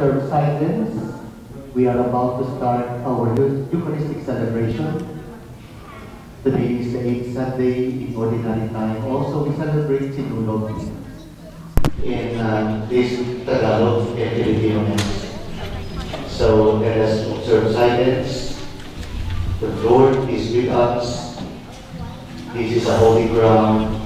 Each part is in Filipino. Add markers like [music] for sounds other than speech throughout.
observe silence. We are about to start our Eucharistic celebration. Today is the eighth Sunday in Ordinary Time. Also, we celebrate Sinulog in uh, this Tagalog and Filipino. So let us observe silence. The Lord is with us. This is a holy ground.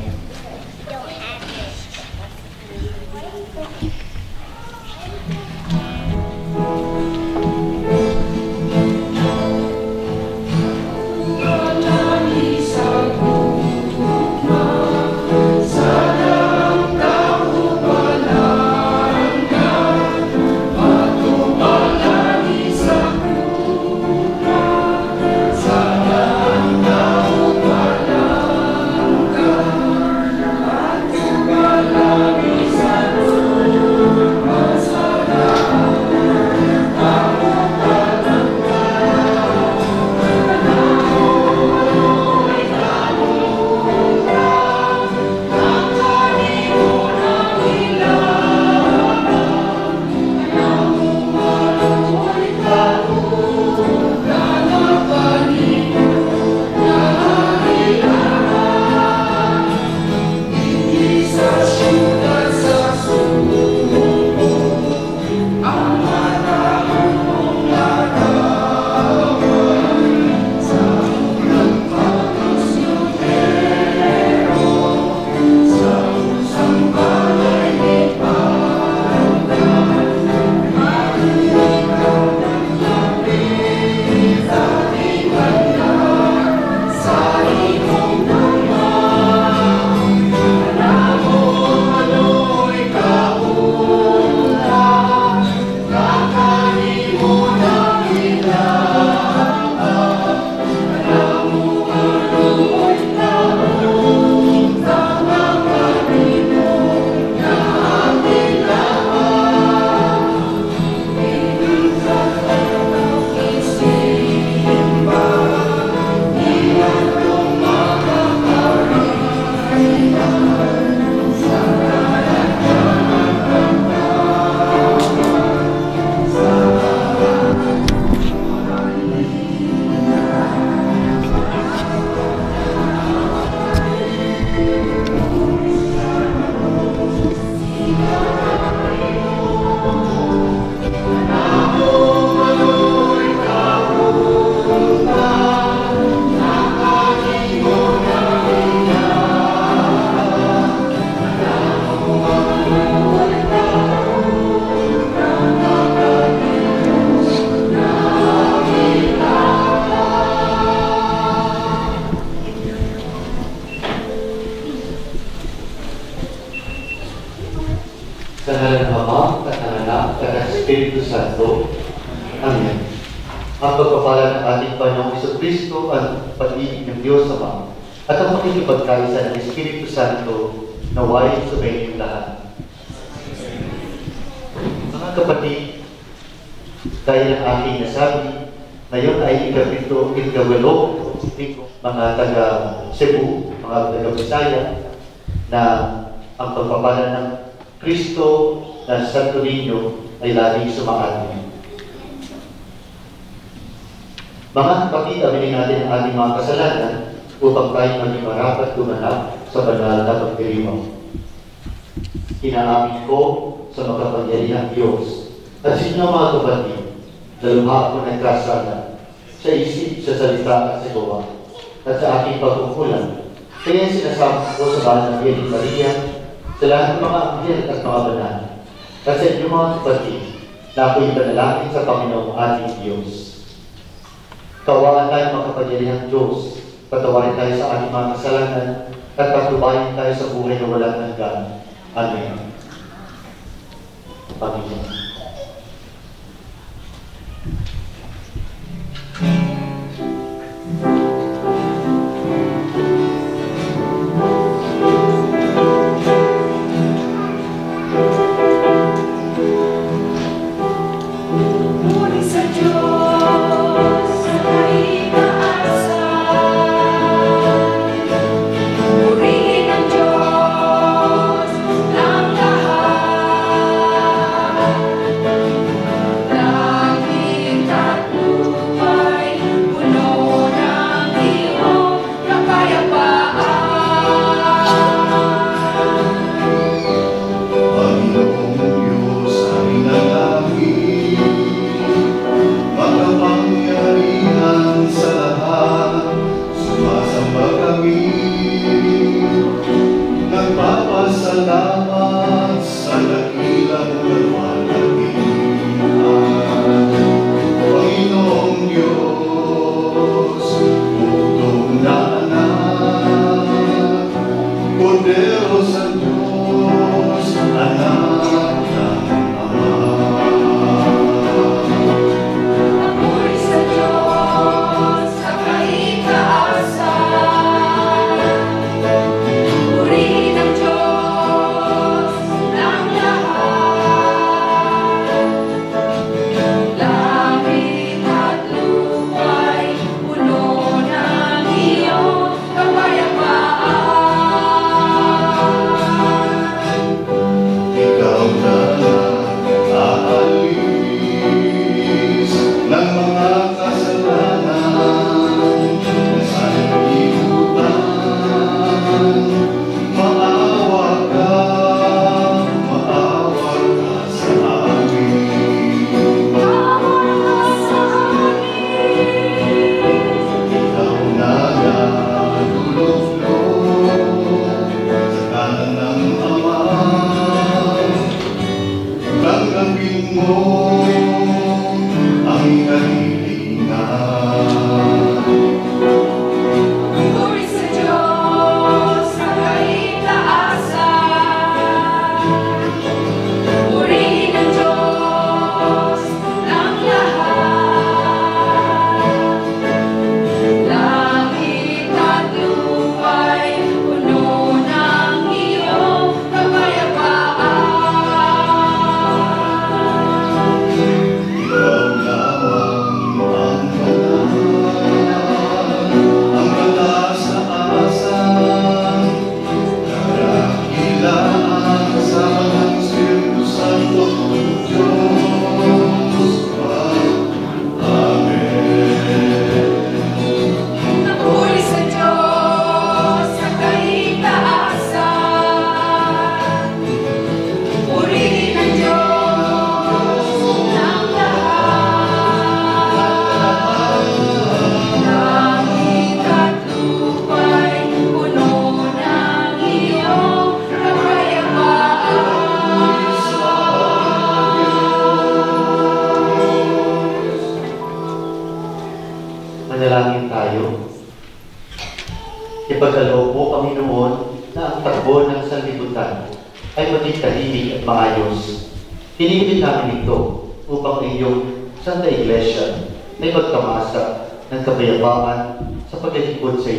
Pagdirimaw. Inaamin ko sa makapangyarihang Diyos at sa inyo mga kapatid, na lumha ako nagkasala sa isip, sa salita at sa gawa at sa aking pagkukulang. Kaya sinasabi ko sa banal ng Virgin Maria sa lahat ng mga anghel at mga banal at sa mga kapatid na ako'y panalangin sa Panginoong ating Diyos. Kawaan tayo mga kapangyarihang Diyos, patawarin tayo sa ating mga kasalanan at patubayin tayo sa buhay na walang hanggan. Amen. Panginoon.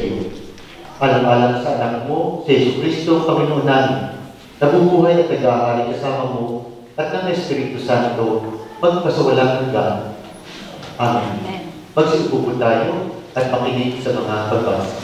iyo. Alang-alang sa anak mo, sa Yesu Kristo, Panginoon namin, nabubuhay at nag-aari kasama mo at ng Espiritu Santo, magpasawalang hanggang. Amen. Amen. Magsipo tayo at makinig sa mga pagbasa.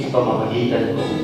Sa pamamagitan ko.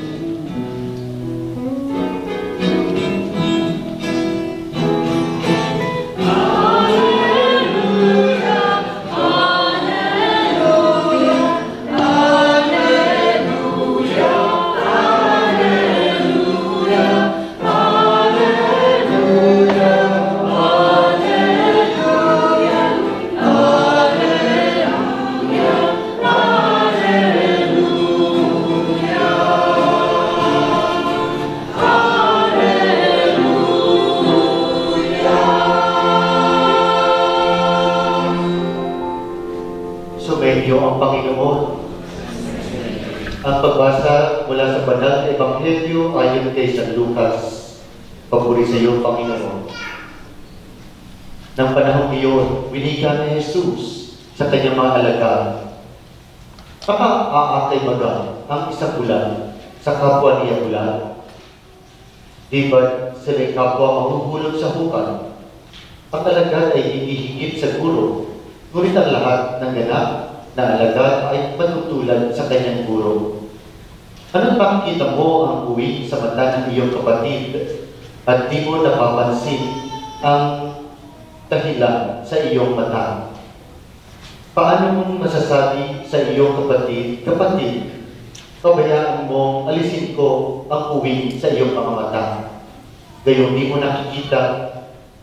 Nakikita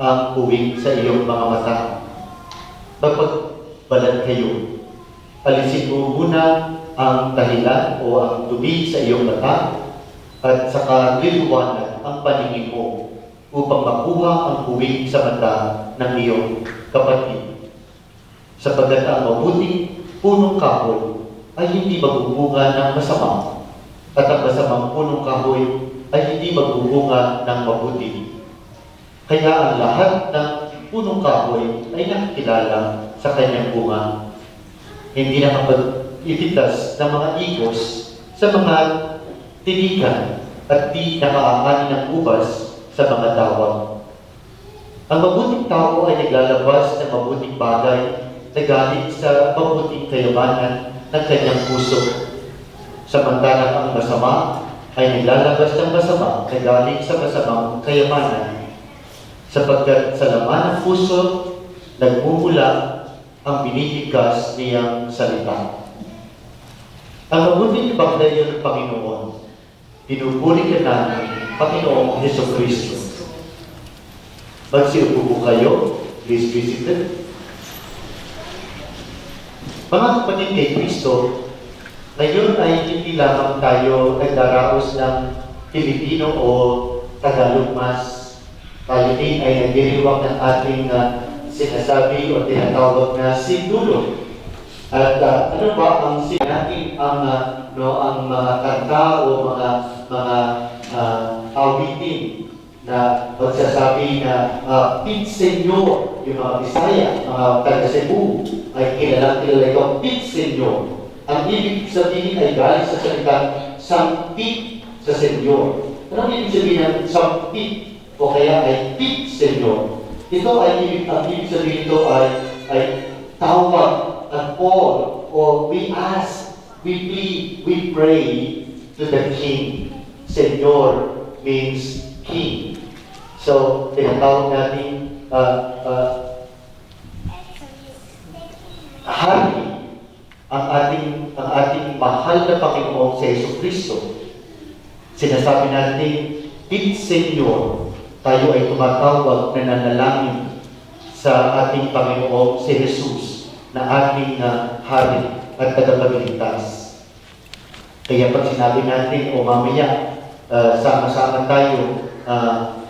ang uwi sa iyong mga mata. Mapagbalan kayo. Alisin mo muna ang dahilan o ang tubig sa iyong mata at saka liliwanag ang paningin mo upang makuha ang uwi sa mata ng iyong kapatid. Sapagkat ang mabuting punong kahoy ay hindi magbubunga ng masama at ang masamang punong kahoy ay hindi magbubunga ng mabuti. Kaya ang lahat ng punong kahoy ay nakikilala sa kanyang bunga. Hindi nakapag-ipitas ng mga igos sa mga tinikan at di nakaani ng ubas sa mga dawang. Ang mabuting tao ay naglalabas ng mabuting bagay na galing sa mabuting kayamanan ng kanyang puso. Samantalang ang masama ay naglalabas ng masama na galing sa masamang kayamanan. Sapagkat sa laman ng puso, nagmumula ang binibigkas niyang salita. Ang mabuting ebanghelyo ng Panginoon, pinupuri ka namin, Panginoong Heso Kristo. Magsiupo po kayo please visit them. Mga kapatid kay Kristo, ngayon ay hindi lamang tayo nagdaraos ng Pilipino o Tagalog mas. Din ay nagdiriwang ng ating uh, sinasabi o tinatawag na sindulo. At uh, ano ba ang sinatin ang uh, no ang mga kanta o mga mga uh, awitin na magsasabi na uh, Pit Senyor, yung mga Bisaya, mga taga Cebu, ay kilala ito, Pit Senyor. Ang ibig sabihin ay galing sa salita Sampit sa Senyor. Ano ang ibig sabihin ng Sampit o kaya ay Pit Senyor? Ito ay ang ibig sabihin ito ay, ay tawag at call or we ask, we plead, we pray to the King. Senyor means King. So, tinatawag natin uh, uh, hari ang ating ang ating mahal na Panginoong sa Yeso Kristo. Sinasabi natin, Pit Senyor, tayo ay tumatawag na nanalangin sa ating Panginoong si Jesus na ating uh, hari at tagapagligtas. Kaya pag sinabi natin, o mamaya, uh, sama-sama tayo, uh,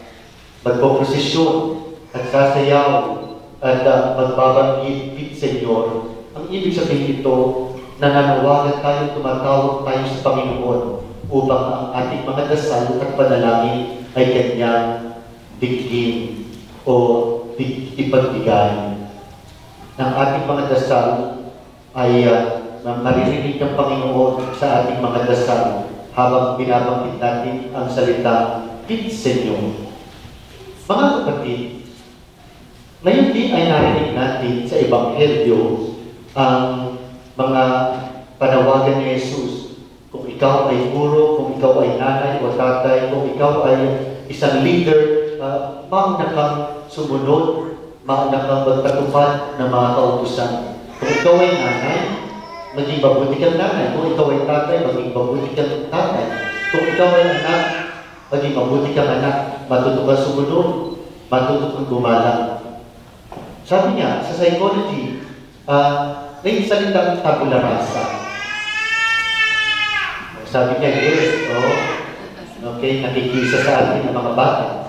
magpoprosesyon at sasayaw at uh, magbabanggit Senyor, ang ibig sabihin ito, nananawagan tayo, tumatawag tayo sa Panginoon upang ang ating mga dasal at panalangin ay kanyang digin o ipagbigay ng ating mga dasal ay uh, maririnig ng Panginoon sa ating mga dasal habang binabanggit natin ang salita Pitsenyo. Mga kapatid, ngayon din ay narinig natin sa Ebanghelyo ang mga panawagan ni Jesus. Kung ikaw ay guro, kung ikaw ay nanay o tatay, kung ikaw ay isang leader, uh, mauna kang sumunod mauna kang magpatupad ng mga kautusan. Kung ikaw ay nanay, maging mabuti kang nanay. Kung ikaw ay tatay, maging mabuti kang tatay. Kung ikaw ay anak, maging mabuti kang anak. Matuto kang sumunod, matuto kang gumalang. Sabi niya, sa psychology, uh, may salitang tabula rasa. Sabi niya, yes, oh, okay, nakikisa sa atin ng mga bata.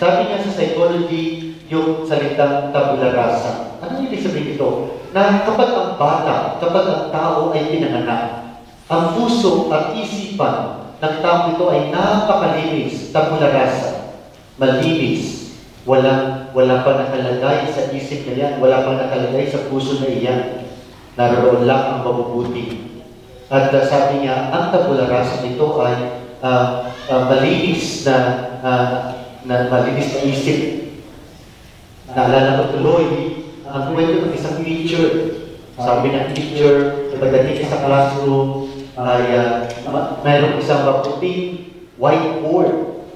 Sabi niya sa psychology, yung salitang tabula rasa. Ano ibig sabihin ito? Na kapag ang bata, kapag ang tao ay pinanganak, ang puso at isipan ng tao ito ay napakalinis, tabula rasa, malinis, walang, wala pa nakalagay sa isip na yan, wala pa nakalagay sa puso na iyan. Naroon lang ang mabubuti. At uh, sabi niya, ang tabula rasa nito ay uh, uh, malinis na, uh, na malinis na isip Naalala ko tuloy, ang kwento ng isang teacher. Sabi ng teacher, pagdating sa classroom, ay uh, mayroong isang maputing whiteboard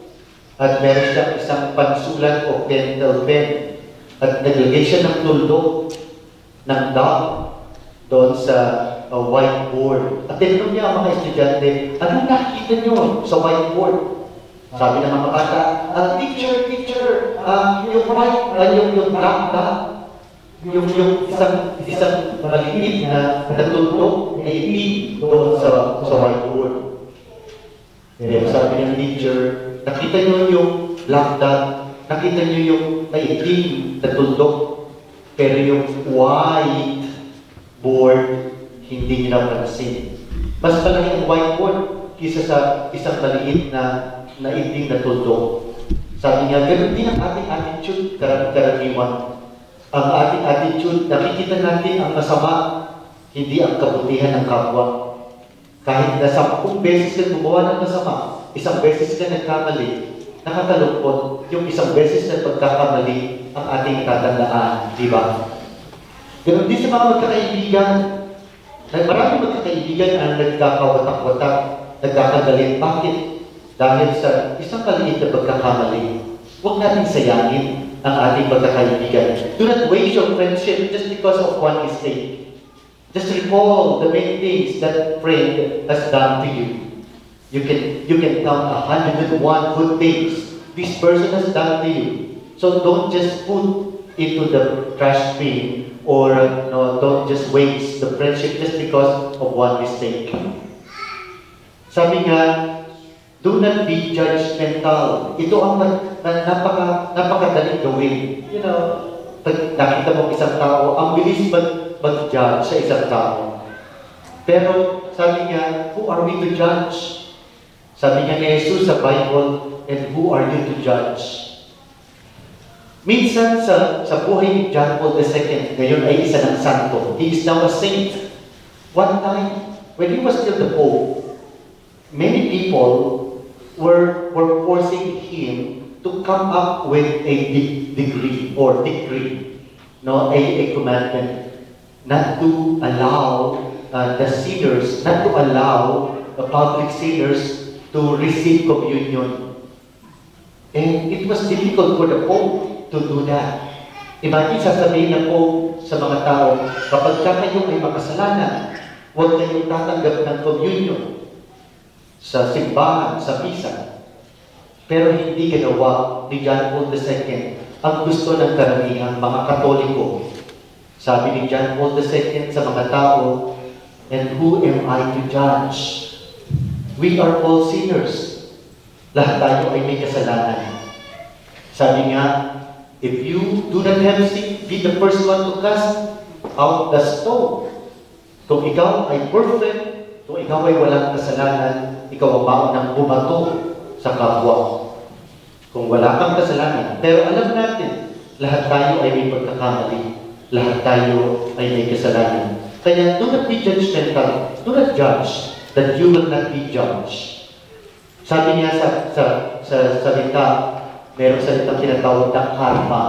at meron siyang isang pansulat o pentel pen at naglagay siya ng tuldok ng dot doon sa uh, whiteboard. At tinanong niya ang mga estudyante, anong nakikita niyo sa whiteboard? Sabi ng mga bata, uh, teacher, teacher, uh, yung white, uh, yung, yung black yung, yung isang, isang maliit na natutok na itim doon sa, sa whiteboard. Kaya sabi ng teacher, nakita niyo yung black dot, nakita niyo yung maitim na tuldok, pero yung white board, hindi niyo napansin. Mas malaki ang whiteboard kisa sa isang maliit na naiting na tuldok. Sabi niya, ganun din ang ating attitude, karaniwan. Ang ating attitude, nakikita natin ang masama, hindi ang kabutihan ng kapwa. Kahit na sampung beses ka gumawa ng masama, isang beses ka nagkamali, nakakalungkot yung isang beses na pagkakamali ang ating tatandaan, di ba? Ganun din sa mga magkakaibigan. Maraming magkakaibigan ang nagkakawatak-watak, nagkakagalit. Bakit? Dahil sa isang maliit na pagkakamali, huwag natin sayangin ang ating pagkakaibigan. Do not waste your friendship just because of one mistake. Just recall the many things that friend has done to you. You can you can count a hundred and one good things this person has done to you. So don't just put into the trash bin or uh, no, don't just waste the friendship just because of one mistake. Sabi nga, do not be judgmental. Ito ang na, na, napaka, napakadaling gawin. You know, pag nakita mo isang tao, ang bilis mag, mag-judge sa isang tao. Pero sabi niya, who are we to judge? Sabi niya ni Jesus sa Bible, and who are you to judge? Minsan sa, sa buhay ni John Paul II, ngayon ay isa ng santo. He is now a saint. One time, when he was still the Pope, many people were, were forcing him to come up with a de- degree or decree, no, a, a commandment not to allow uh, the sinners, not to allow the public sinners to receive communion. And it was difficult for the Pope to do that. Imagine sasabihin ng Pope sa mga tao, kapag ka kayo ay makasalanan, huwag kayong tatanggap ng communion sa simbahan, sa misa. Pero hindi ginawa ni John Paul II ang gusto ng karamihan mga katoliko. Sabi ni John Paul II sa mga tao, And who am I to judge? We are all sinners. Lahat tayo ay may kasalanan. Sabi nga, if you do not have sin, be the first one to cast out the stone. Kung ikaw ay perfect, kung ikaw ay walang kasalanan, ikaw ang maunang bumato sa kapwa. Kung wala kang kasalanan. Pero alam natin, lahat tayo ay may pagkakamali. Lahat tayo ay may kasalanan. Kaya do not be judgmental. Do not judge that you will not be judged. Sabi niya sa, sa, sa salita, merong salitang tinatawag na karma.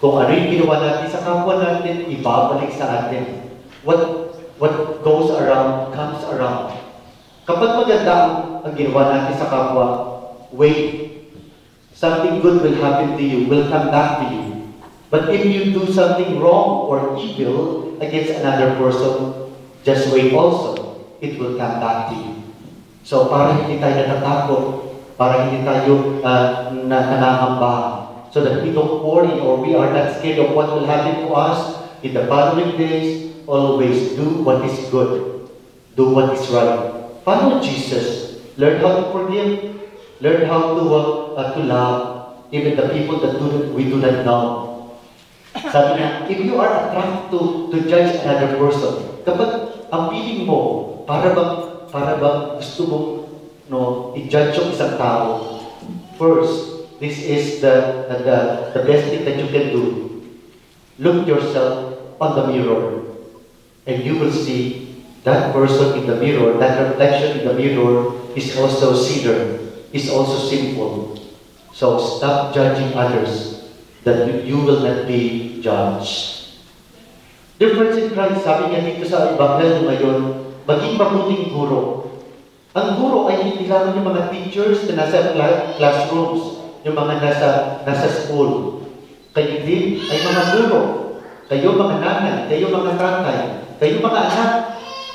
Kung ano yung ginawa natin sa kapwa natin, ibabalik sa atin. What, what goes around, comes around. Kapag maganda ang, ginawa natin sa kapwa, wait. Something good will happen to you, will come back to you. But if you do something wrong or evil against another person, just wait also. It will come back to you. So para hindi tayo natatakot, para hindi tayo uh, na nanahamba, so that we don't worry or we are not scared of what will happen to us in the following days, always do what is good. Do what is right. Follow Jesus. Learn how to forgive. Learn how to, uh, uh, to love even the people that do, we do not know. Sabi niya, if you are attracted to, to judge another person, kapag ang feeling mo, para bang, para bang gusto mong no, i-judge yung isang tao, first, this is the, the, the best thing that you can do. Look yourself on the mirror, and you will see that person in the mirror, that reflection in the mirror is also sinner, is also sinful. So stop judging others that you, will not be judged. Difference in Christ, sabi niya dito sa Ebanghelyo ngayon, maging mabuting guro. Ang guro ay hindi lamang yung mga teachers na nasa cla- classrooms, yung mga nasa, nasa school. Kayo din ay mga guro. Kayo mga nanay, kayo mga tatay, kayo mga anak.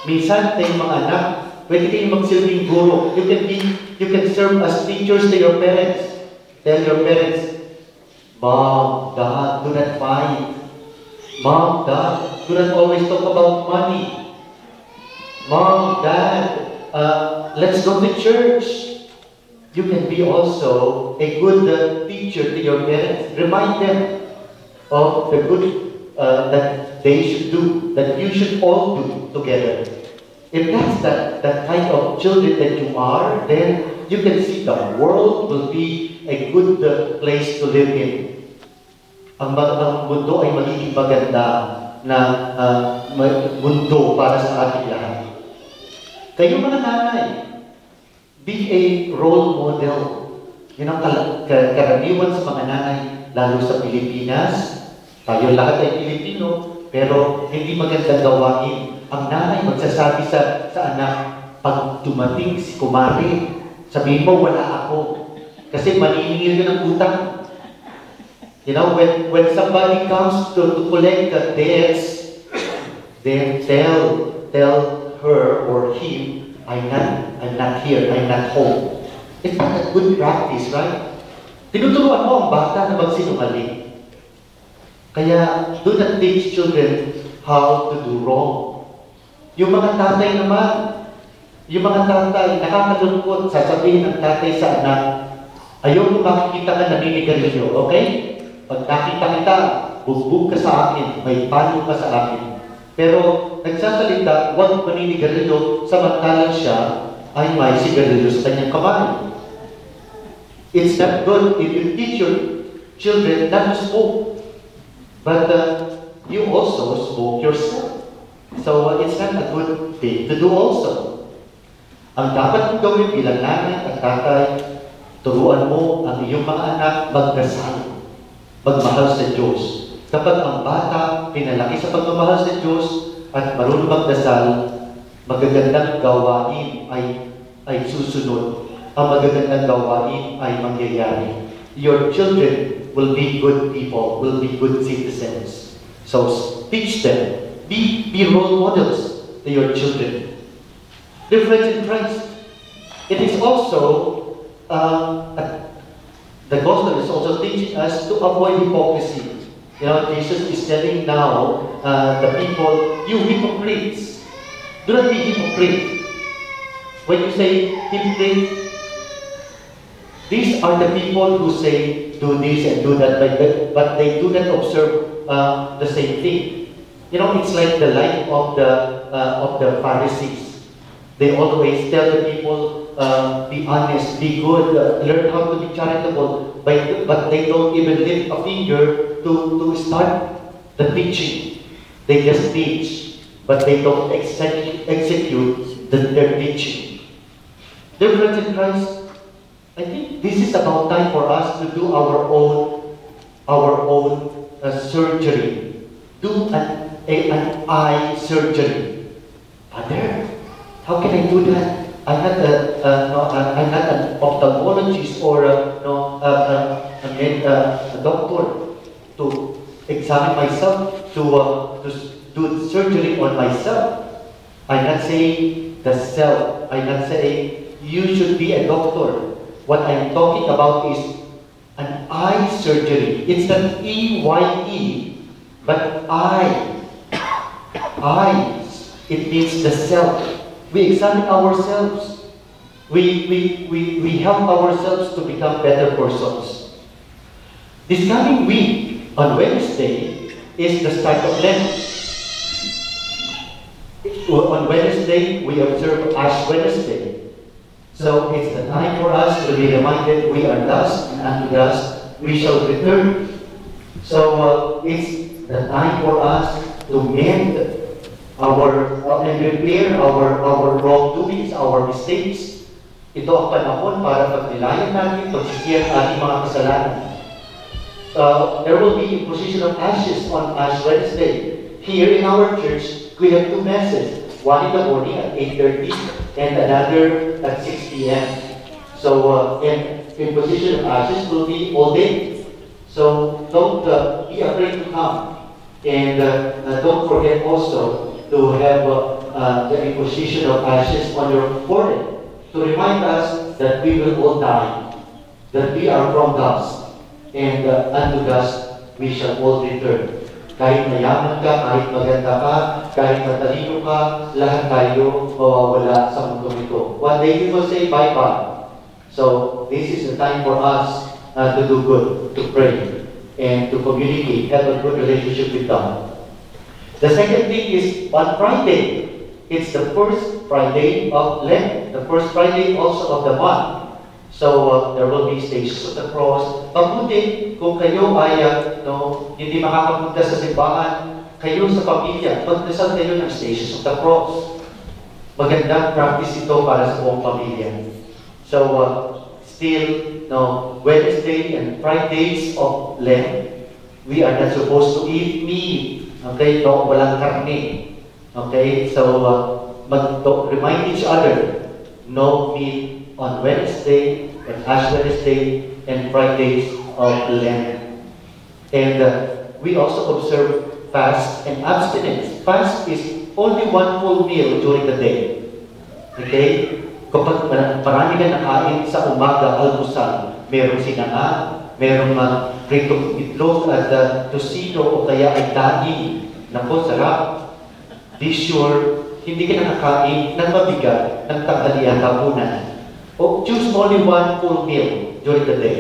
Minsan kayo mga anak, pwede kayong magsilbing guro. You can be, you can serve as teachers to your parents. Tell your parents, Mom, Dad, do not fight. Mom, Dad, do not always talk about money. Mom, Dad, uh, let's go to church. You can be also a good uh, teacher to your parents. Remind them of the good uh, that they should do, that you should all do together. If that's that, that kind of children that you are, then you can see the world will be a good uh, place to live in. Ang, ang mundo ay magiging maganda na uh, mundo para sa ating lahat. Kayo mga nanay, be a role model. Yun ang karaniwan sa mga nanay, lalo sa Pilipinas. Tayo lahat ay Pilipino, pero hindi maganda gawain. Ang nanay magsasabi sa, sa anak, pag dumating si kumari, sabihin mo, wala ako. Kasi maniningil yun ng utang. You know, when, when somebody comes to, to collect the debts, then tell, tell her or him, I'm not, I'm not here, I'm not home. It's not a good practice, right? Tinuturuan mo ang bata na magsinungaling. Kaya, do not teach children how to do wrong. Yung mga tatay naman, yung mga tatay, nakakalungkot, sasabihin ng tatay sa anak, ayaw mo makikita ka naninigarilyo, okay? Pag nakita kita, bugbog ka sa akin, may palo ka sa akin. Pero nagsasalita, huwag maninigarilyo, samantalang siya ay may sigarilyo sa kanyang kamay. It's not good if you teach your children not to smoke, but uh, you also smoke yourself. So it's not a good thing to do also. Ang dapat mong gawin bilang nanay at tatay, turuan mo ang iyong mga anak magdasal, magmahal sa Diyos. Kapag ang bata pinalaki sa pagmamahal sa Diyos at marunong magdasal, magagandang gawain ay ay susunod. Ang magagandang gawain ay mangyayari. Your children will be good people, will be good citizens. So teach them. Be, be role models to your children. Friends in Christ, it is also, uh, the gospel is also teaching us to avoid hypocrisy. You know, Jesus is telling now uh, the people, you hypocrites, do not be hypocrite. When you say hypocrite, these are the people who say do this and do that, but they, but they do not observe uh, the same thing. You know, it's like the life of the uh, of the Pharisees. They always tell the people, uh, be honest, be good, uh, learn how to be charitable, but, but they don't even lift a finger to, to start the teaching. They just teach, but they don't execute, execute the, their teaching. Dear friends in Christ, I think this is about time for us to do our own, our own uh, surgery. Do an, a, an eye surgery. Father, how can I do that? I'm not a, no, I'm not an ophthalmologist or a, no, a, uh, a doctor to examine myself, to, uh, to do surgery on myself. I'm not saying the self. I'm not saying you should be a doctor. What I'm talking about is an eye surgery. It's not E-Y-E, but I. Eyes. It means the self. We examine ourselves. We, we, we, we help ourselves to become better persons. This coming week, on Wednesday, is the start of Lent. On Wednesday, we observe Ash Wednesday. So it's the time for us to be reminded we are dust, and dust we shall return. So uh, it's the time for us to mend our uh, and repair our our wrongdoings, our mistakes. Ito ang panahon para pagnilayan natin, pagsisiyan ating mga kasalanan. Uh, there will be imposition of ashes on Ash Wednesday. Here in our church, we have two masses. One in the morning at 8.30 and another at 6 p.m. So, uh, and imposition of ashes will be all day. So, don't uh, be afraid to come. And uh, uh, don't forget also to have uh, uh, the imposition of ashes on your forehead to remind us that we will all die, that we are from dust, and uh, unto dust we shall all return. Kahit mayaman ka, kahit maganda ka, kahit matalino ka, lahat tayo mawawala sa mundo ito. One day we will say bye-bye. So, this is the time for us uh, to do good, to pray, and to communicate, have a good relationship with God. The second thing is on Friday. It's the first Friday of Lent, the first Friday also of the month. So, uh, there will be stations of the cross. Mabuti kung kayo ay uh, no, hindi makakapunta sa simbahan, kayo sa pamilya, magdasal kayo ng stations of the cross. Magandang practice ito para sa buong pamilya. So, uh, still, no, Wednesday and Fridays of Lent, we are not supposed to eat meat. Okay, no, walang karne. Okay, so uh, to remind each other, no meat on Wednesday and Ash Wednesday and Fridays of Lent. And uh, we also observe fast and abstinence. Fast is only one full meal during the day. Okay? Kapag mar- marami ka nakain sa umaga, almusal, merong sinanga, merong uh, pritong itlog at uh, tosino o kaya ay daging. Nako, sarap. Be sure, hindi ka nakakain ng mabigat ng tanghalian hapunan. O choose only one full meal during the day.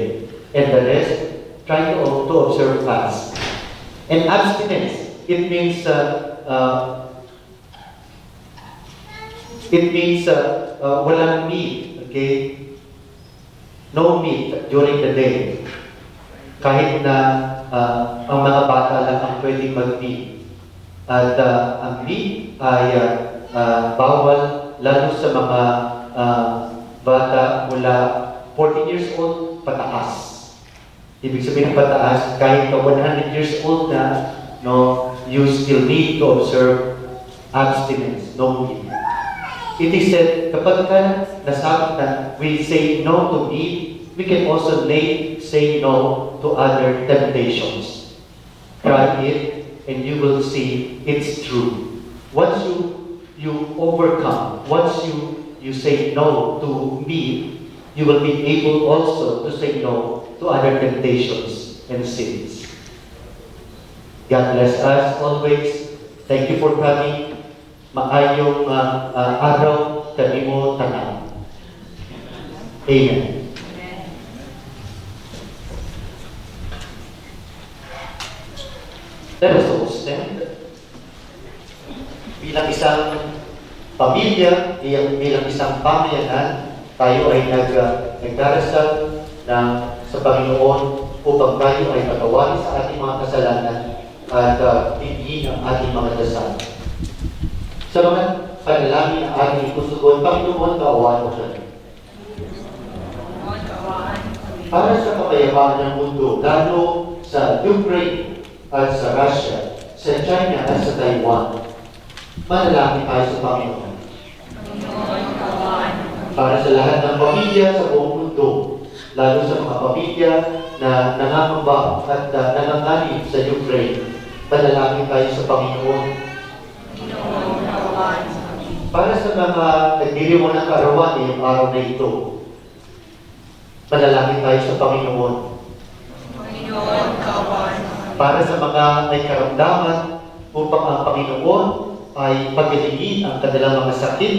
And the rest, try to, to observe fast. And abstinence, it means uh, uh, it means uh, uh, walang meat, okay? No meat during the day. Kahit na uh, ang mga bata lang ang pwedeng mag-meat. At uh, ang meat ay uh, uh, bawal lalo sa mga uh, bata mula 40 years old pataas. Ibig sabihin ng pataas, kahit ka 100 years old na, no, you still need to observe abstinence, no meat. It is said, kapag ka nasabi na we say no to me, we can also lay, say no to other temptations. Try it, and you will see it's true. Once you you overcome, once you you say no to me, you will be able also to say no to other temptations and sins. God bless us always. Thank you for coming. Maayong uh, uh, araw kami mo tanan. Amen. Let us all stand. Bilang isang pamilya, bilang, isang pamayanan, tayo ay nag, uh, nagdarasal ng sa Panginoon upang tayo ay patawarin sa ating mga kasalanan at uh, tingin ang ating mga dasal. Sa mga panalangin ng ating ikusugon, Panginoon, kaawaan mo kami. Para sa kapayapaan ng mundo, lalo sa Ukraine at sa Russia, sa China at sa Taiwan, manalangin tayo sa Panginoon. Para sa lahat ng pamilya sa buong mundo, lalo sa mga pamilya na nangangamba at uh, nanganganib sa Ukraine, manalangin tayo sa Panginoon. Para sa mga nagdiriwan ng karawan ngayong araw na ito, manalangin tayo sa Panginoon. Para sa mga may karamdaman upang ang Panginoon ay pagalingin ang kanilang mga sakit,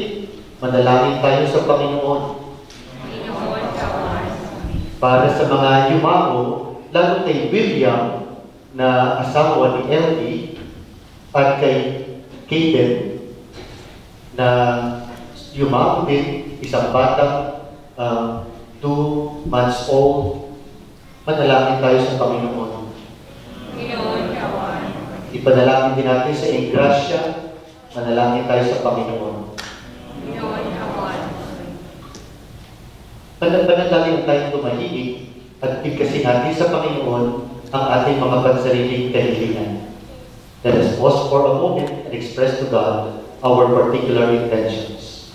manalangin tayo sa Panginoon. Para sa mga yumao, lalo kay William na asawa ni Ellie at kay Kaden na yumao din, isang bata, uh, two months old, manalangin tayo sa Panginoon. Ipanalangin din natin sa Ingrasya, manalangin tayo sa Panginoon. Panagpanalangin tayong tumahimik at bigkasin natin sa Panginoon ang ating mga pansariling kahilingan. Let us pause for a moment and express to God our particular intentions.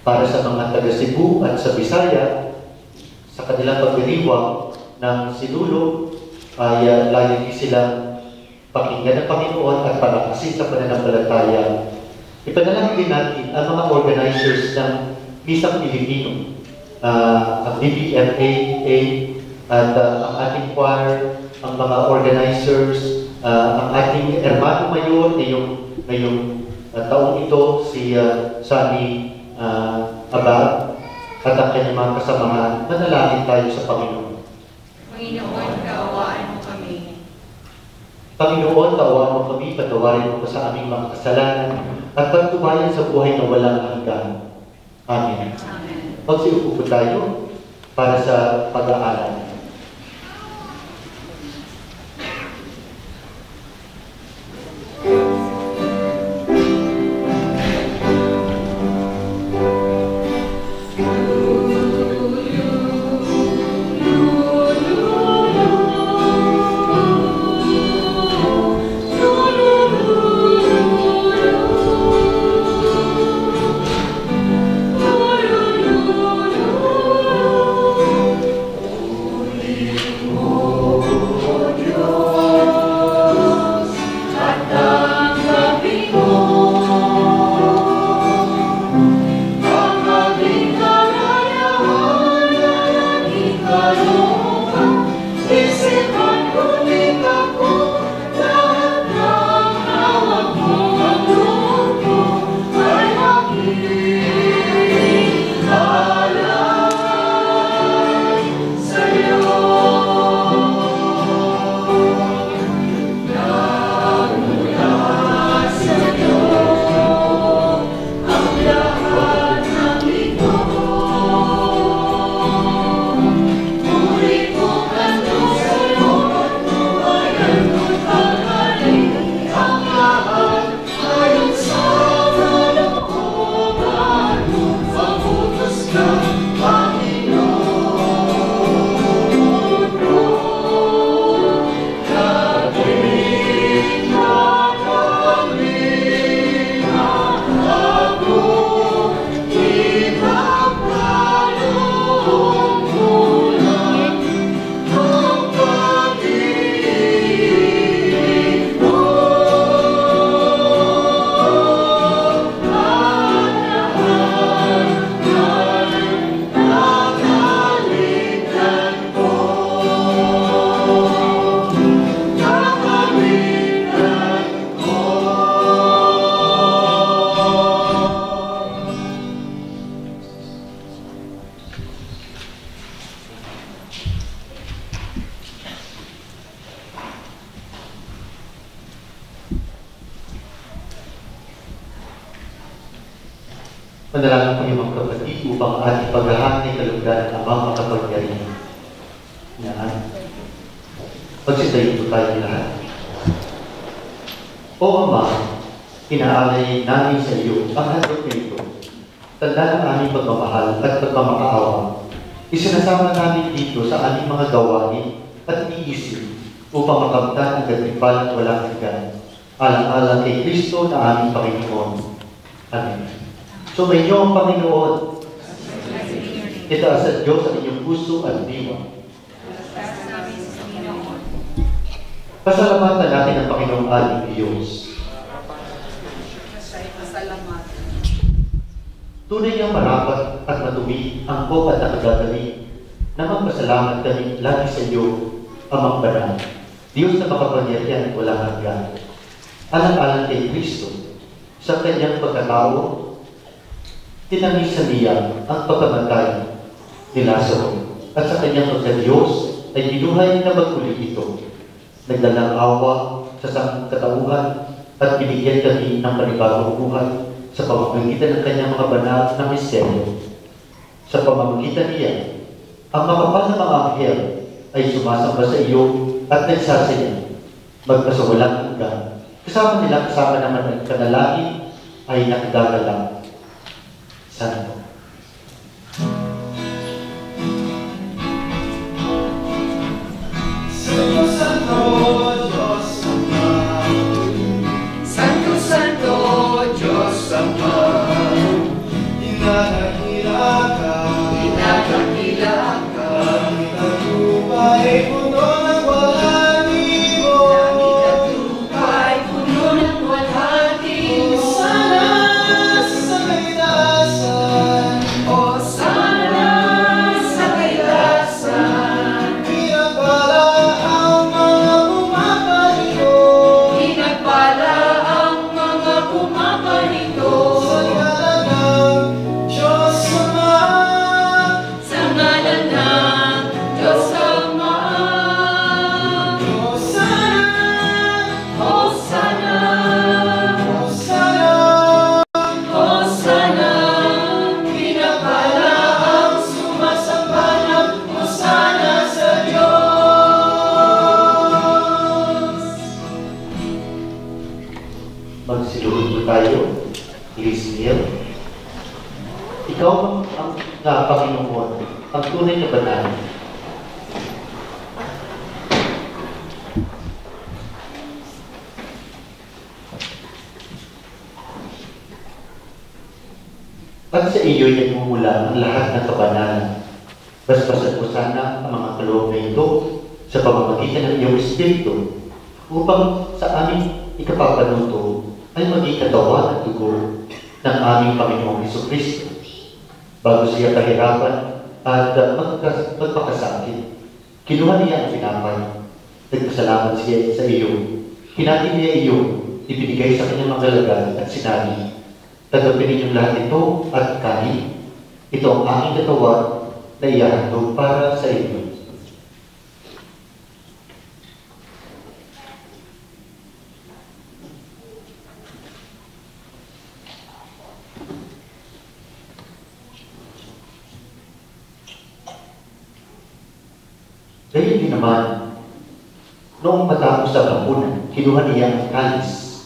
Para sa mga taga Cebu at sa Bisaya, sa kanilang pagdiriwang ng sinulog, ay uh, lagi silang pakinggan ng Panginoon at palakasin sa pananampalataya. Ipanalangin natin ang mga organizers ng Misang Pilipino, uh, ang BBMA, at uh, ang ating choir, ang mga organizers, uh, ang ating hermano mayor ngayong, ngayong uh, taong ito, si uh, Sani uh, Abad, at ang kanyang mga kasamahan, manalangin tayo sa Panginoon. Panginoon, kaawaan mo kami. Panginoon, tawaan mo kami, patawarin mo sa aming mga kasalanan, at pagtubayan sa buhay na walang hanggan. Amen. Amen. Magsiupo po tayo para sa pag-aaral. Yan. Pagsitayin po tayo lahat. O Ama, inaalay namin sa iyo ang handog na ito. Tanda ng aming pagmamahal at pagmamakaawa. Isinasama namin dito sa aming mga gawain at iisip upang makamtan ang katipan at walang hanggan. Alang-alang kay Kristo na aming Panginoon. Amen. So may inyo ang Panginoon. Itaas sa Diyos ang inyong puso at diwa. Sa. Pasalamatan natin ang Panginoong ating Diyos. Tunay niyang marapat at madumi ang buong at nakagagaling na magpasalamat kami lagi sa iyo, Amang Banal. Diyos na makapangyarihan at walang hanggan. Alang-alang kay Kristo, sa kanyang pagkatao, tinangisan niya ang pagkamatay ni Lazaro at sa kanyang pagka-Diyos ay binuhay na magmuli ito. Nagdalang awa sa sangkatauhan at binigyan kami ng panibagong buhay sa pamamagitan ng kanyang mga banal na misteryo. Sa pamamagitan niya, ang makapal na mga anghel ay sumasamba sa iyo at nagsasaya magpasawalang hanggan. Kasama nila kasama naman ang kanalangin ay nakagagalang. Santo. Santo, Santo, lagay at sinabi, Tagapin ninyong lahat ito at kanin. Ito ang aking katawan na iyahandog para sa inyo. Gayun din naman, noong matapos sa kampunan, kinuha niya ang kalis.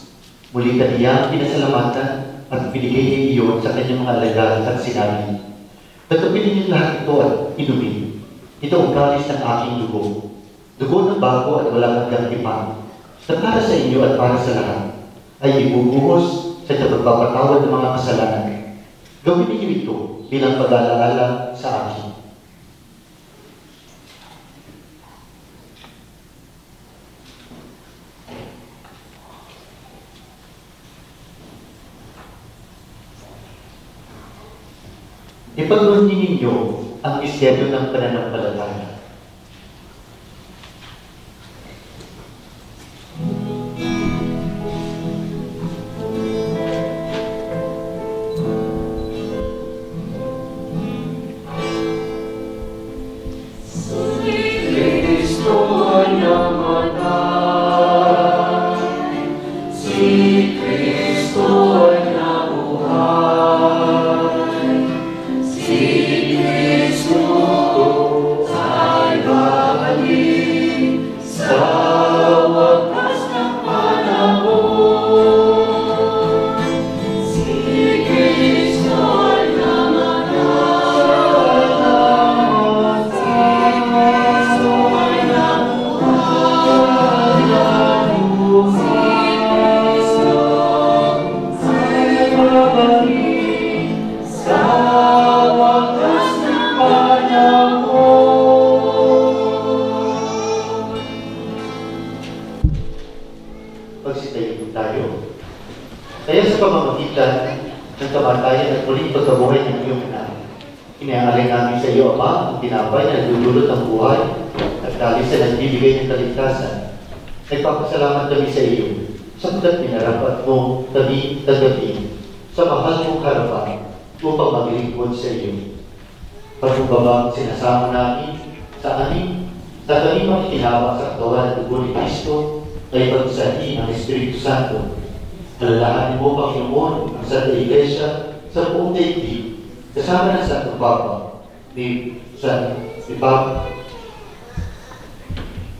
Muli ka niya pinasalamatan at binigay niya iyon sa kanyang mga alagaan at sinabi, Tatapin niyo lahat ito at inumin. Ito ang kalis ng aking dugo. Dugo ng bago at walang hanggang tipan, na para sa inyo at para sa lahat, ay ibubuhos sa pagpapatawad ng mga kasalanan. Gawin niyo ito bilang pag-aalala sa akin. Ipaglunin ninyo ang misteryo ng pananampalataya.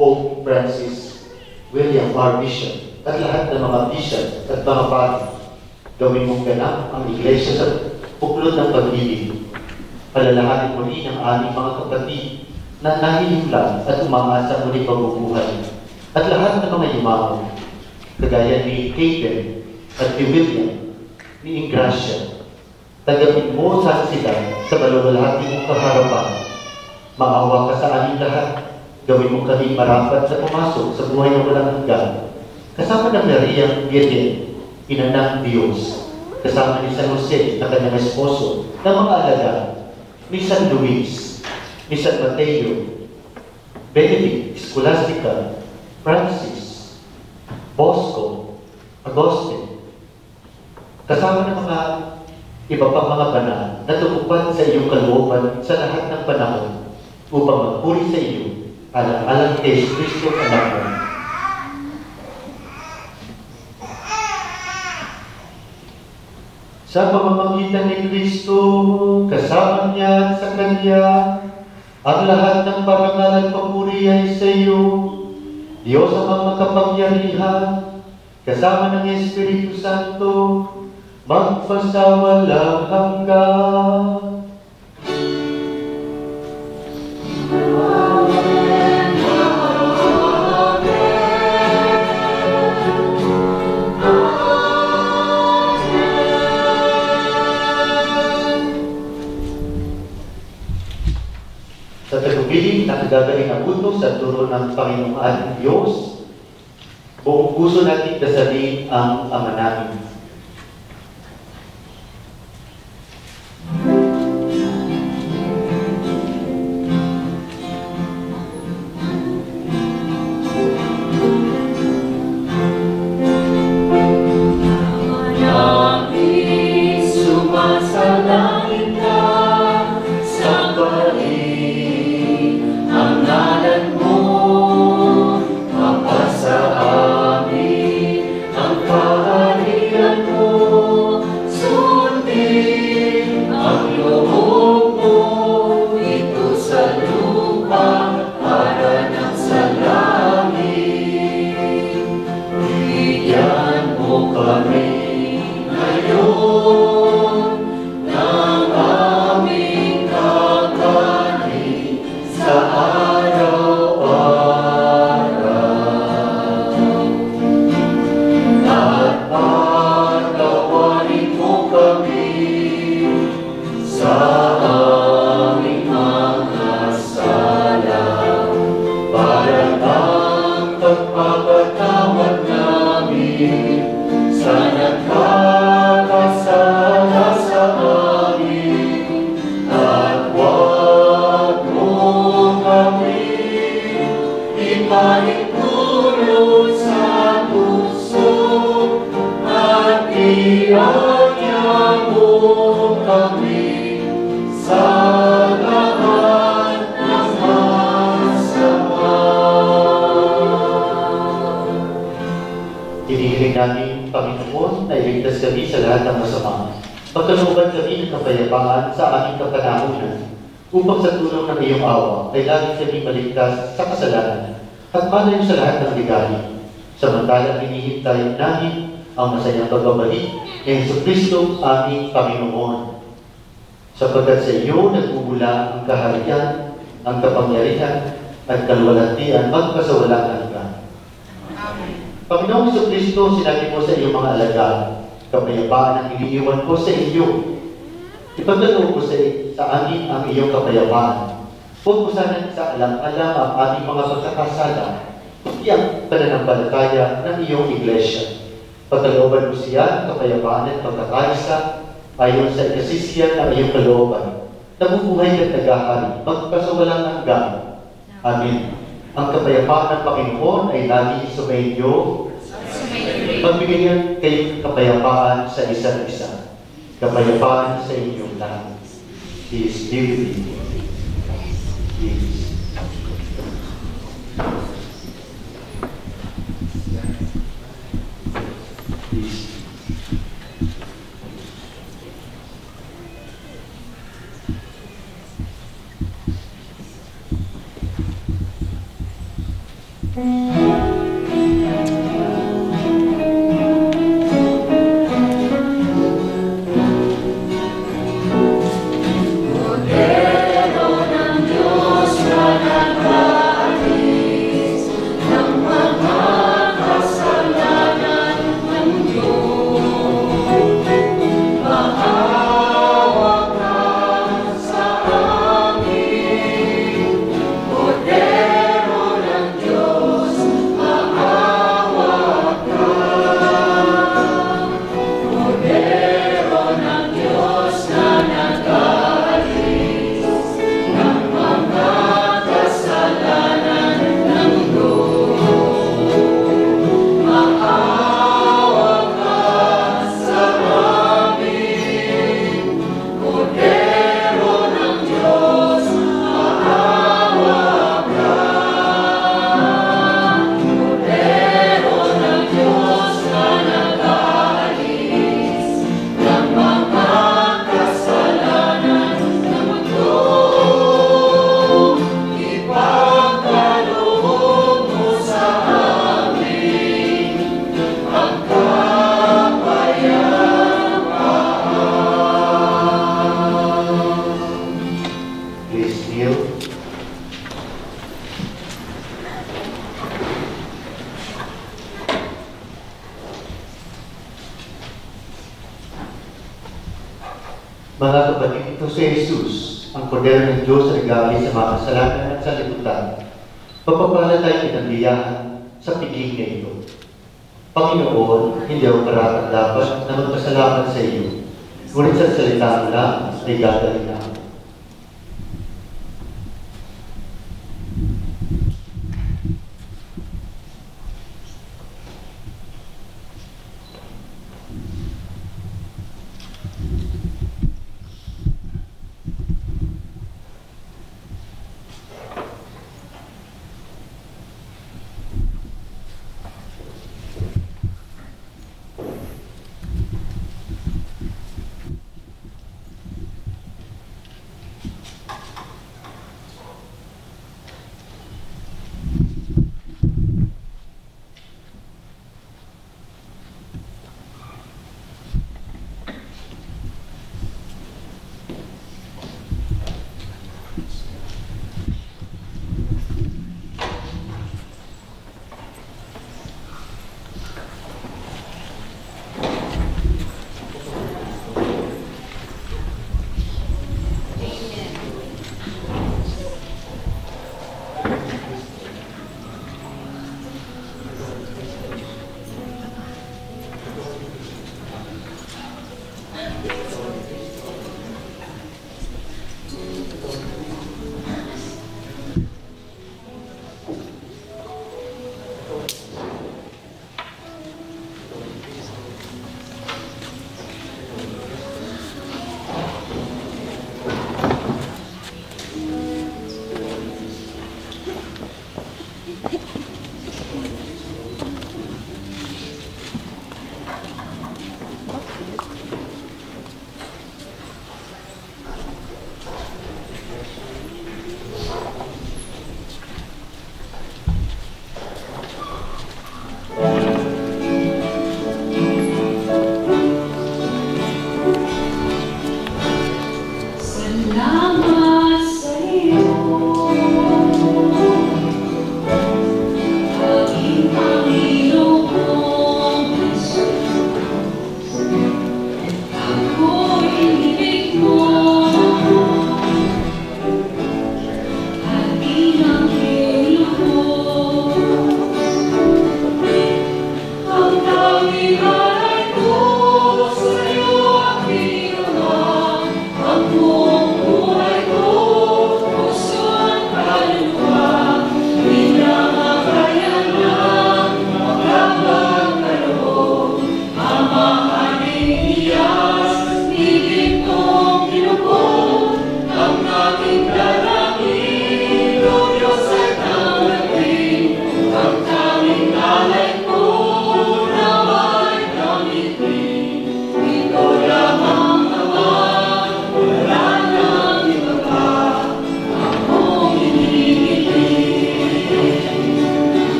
Pope Francis William R. Bishop at lahat ng mga bishop at mga pari. Gawin mong ganap ang Iglesia sa buklod ng pag-ibig. Palalahanin mo rin ang aming mga kapatid na nahihimlang at umaasa muli pagbubuhay. At lahat ng mga yumaon, kagaya ni Caden at ni William, ni Ingracia, tagapin mo sa sila sa balawalhati mong kaharapan. Maawa ka sa aming lahat. Gawin mong kami marapat sa pumasok sa buhay ng walang hanggan. Kasama ng Mariang Virgen, ina Diyos. Kasama ni San Jose na kanyang esposo na mga alaga ni San Luis, ni San Mateo, Benedict, Scholastica, Francis, Bosco, Agustin. Kasama ng mga iba pang mga banal na tumupad sa iyong kalooban sa lahat ng panahon upang magpuri sa iyo alang-alang kay Kristo anak mo. Sa pamamagitan ni Kristo, kasama niya sa Kanya, ang lahat ng parangal at papuri ay sa iyo. Diyos ang makapangyarihan, kasama ng Espiritu Santo, magpasawalang hanggan. Gagaling ang mundo sa turo ng Panginoong ating Diyos, buong puso natin dasalin ang Ama. Namin aming Panginoon. Sapagkat sa iyo nagmumula ang kaharian, ang kapangyarihan, at kalwalhatian magpasawalang hanggan. Panginoong Hesus Kristo, sinabi mo sa iyong mga alagad, kapayapaan ang iniiwan ko sa iyo. Ipaglaloob ko sa, sa amin ang iyong kapayapaan. Huwag mo sana sa alam-alam ang aming mga pagkakasala, pati ang pananampalataya ng iyong iglesia. Pagkalooban mo siya, kapayapaan at pagkakaisa, ayon sa ikasisiyan ng iyong kalooban. Nabubuhay at nagahari, magpasawalang hanggan. Amen. Ang kapayapaan ng Panginoon ay lagi sumainyo Pagbigyan kayo kapayapaan sa isa't isa. Kapayapaan sa inyong lahat. He is be with you. Jesus, ang kordero ng Diyos na nag-aali sa mga kasalanan at sa liputan. Papapala tayo pinagbiyahan sa piging na ito. Panginoon, hindi ako karapat dapat na magpasalamat sa iyo. Ngunit sa salita mo lang ay gagaling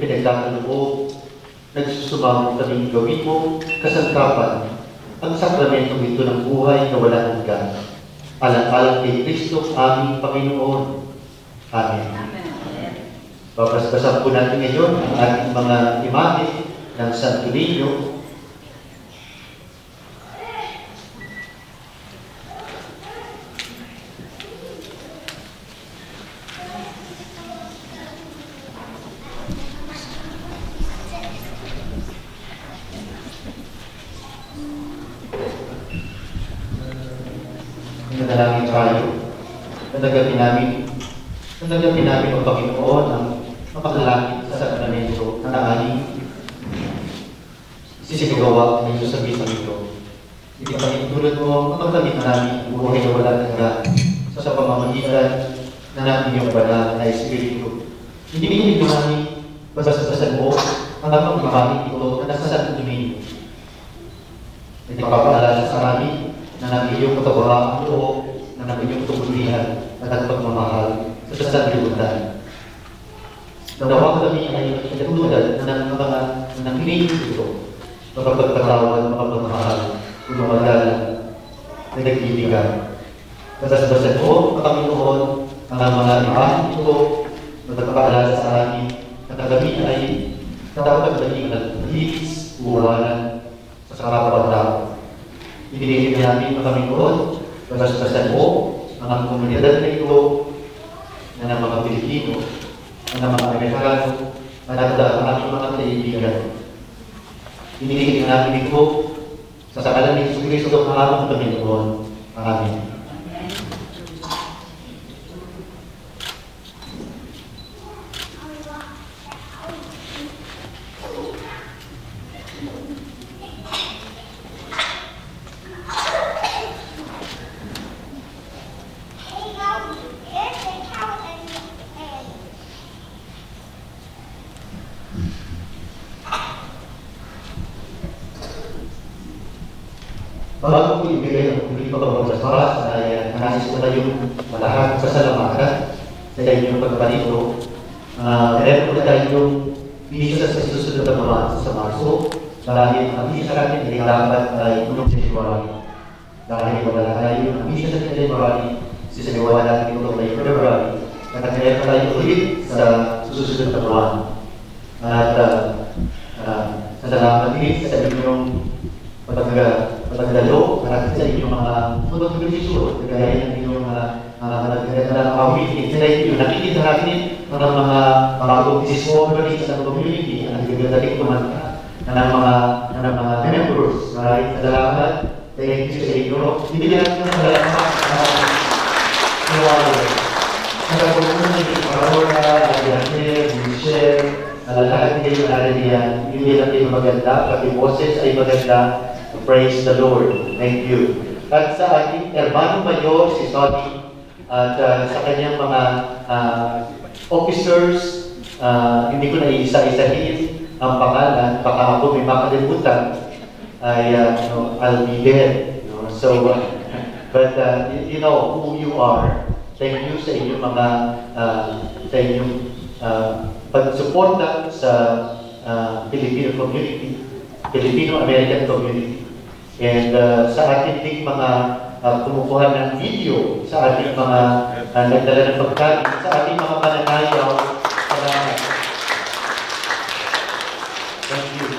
ang iyong pinagkakaloob. Nagsusumamo kaming gawin mo kasangkapan ang sakramentong ito ng buhay na wala hanggan. Alang-alang kay Kristo aming Panginoon. Amen. Babasbasan po natin ngayon ang ating mga imahe ng Santo Niño. Nanalangin tayo. Nanagabi namin Nanagabi namin ang Panginoon ang mapakalapit sa sakramento na aming sisigawa ng Diyos sa bisang ito. Hindi kami tulad mo, makamit na namin ang buhay na wala hanggan sa pamamagitan na namin yung banal na Espiritu. Hindi mo namin basasasan mo ang amang imahin ito na nasa Santo Domingo. Nagpapaalala sa amin na ng iyong katabaang loob, na ng iyong tugulihan at ang pagmamahal sa sanlibutan. Nawa kami ay katulad na ng mga nakinig ito, makapagpatawad, makapagmahal, gumagalang, na nagbibigay. Kasasbasan mo, ang Panginoon, ang mga imahin ito, na nagpapaalala sa amin, na kami ay dapat maging nagbibis, uwalan, sa kapapatao. Ibigay namin ang Panginoon, kasasbasan mo, ang komunidad na ito, na ng mga Pilipino, na ng mga Amerikano, na ng aming mga kaibigan. Ibigay namin ito sa sakalan ni Jesus Cristo ang aming Panginoon. Amen. Pangalan, baka ako may makalimutan, ay, uh, you know, I'll be there. You? So, uh, [laughs] but uh, you know who you are. Thank you sa inyong mga, uh, sa inyong uh, pagsuporta sa uh, Filipino community, Filipino-American community. And uh, sa ating ding mga uh, kumukuha ng video, sa ating mga uh, nagdala ng pagkain, sa ating mga mananayaw, salamat. Thank you.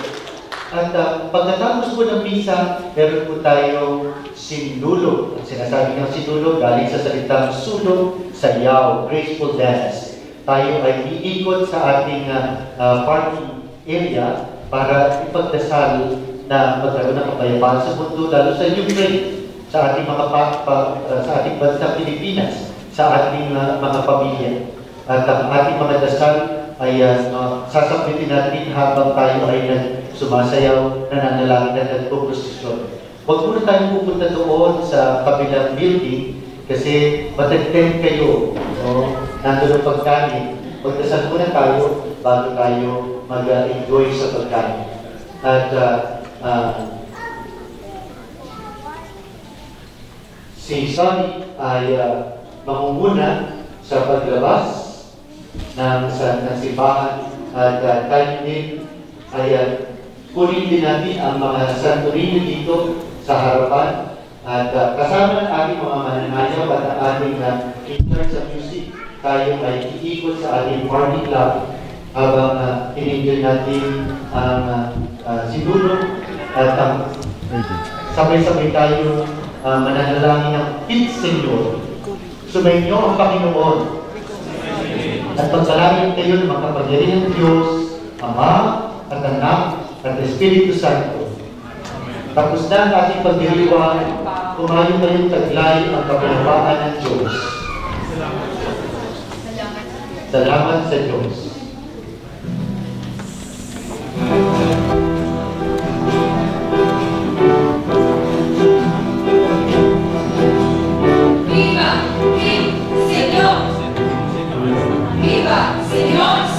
At uh, pagkatapos po ng misa, meron po tayong sinulog. Ang sinasabi ng sinulog galing sa salitang sulog, sayaw, graceful dance. Tayo ay iikot sa ating uh, uh, parking area para ipagdasal na magkaroon ng kapayapaan sa mundo, lalo sa Ukraine, sa ating mga pa, uh, sa ating bansang Pilipinas, sa ating uh, mga pamilya. At ang ating mga dasal ay uh, sasapitin natin habang tayo ay nag sumasayaw, nananalangin at nagpuprosesyon. Huwag muna tayong pupunta doon sa kabilang building kasi matagtend kayo. No? Nandun ang pagkain. Magdasal muna tayo bago tayo mag-enjoy sa pagkain. At uh, uh, si Sonny ay uh, mangunguna sa paglabas ng, sa, ng simbahan at uh, tayo din ay uh, kunin din natin ang mga santurin dito sa harapan at uh, kasama ng ating mga mananayaw at ang ating uh, intern sa music, tayo ay iikot sa ating party club habang uh, in natin ang uh, uh, sinulong at ang sabay-sabay tayo uh, mananalangin ng Pit Senyor. Sumainyo ang Panginoon at pagsalangin kayo ng makapagyari ng Diyos, Ama at Anak at Espiritu Santo. Tapos na ang ating paghihaliwan, kumayo kayong taglay ang kapalapaan ng Diyos. Salamat sa Diyos. Viva, viva, Señor! Viva, Señor!